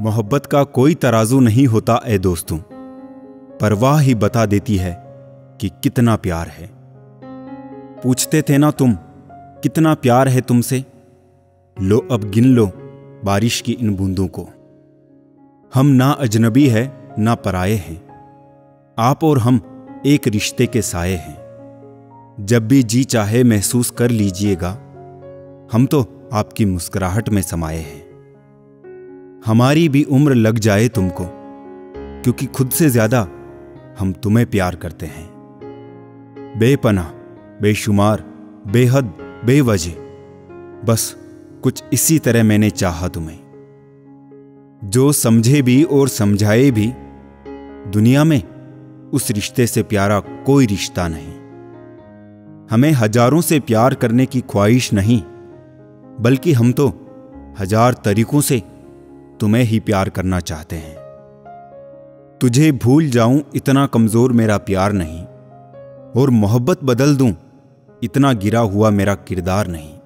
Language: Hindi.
मोहब्बत का कोई तराजू नहीं होता, ए दोस्तों। परवाह ही बता देती है कि कितना प्यार है। पूछते थे ना तुम, कितना प्यार है तुमसे? लो अब गिन लो बारिश की इन बूंदों को। हम ना अजनबी है, ना पराए हैं। आप और हम एक रिश्ते के साए हैं। जब भी जी चाहे महसूस कर लीजिएगा। हम तो आपकी मुस्कुराहट में समाये हैं। हमारी भी उम्र लग जाए तुमको, क्योंकि खुद से ज़्यादा हम तुम्हें प्यार करते हैं। बेपना बेशुमार, बेहद, बेवजह, बस कुछ इसी तरह मैंने चाहा तुम्हें। जो समझे भी और समझाए भी, दुनिया में उस रिश्ते से प्यारा कोई रिश्ता नहीं। हमें हज़ारों से प्यार करने की ख्वाहिश नहीं, बल्कि हम तो हज़ार तरीकों से तुम्हें ही प्यार करना चाहते हैं। तुझे भूल जाऊँ, इतना कमज़ोर मेरा प्यार नहीं, और मोहब्बत बदल दूँ, इतना गिरा हुआ मेरा किरदार नहीं।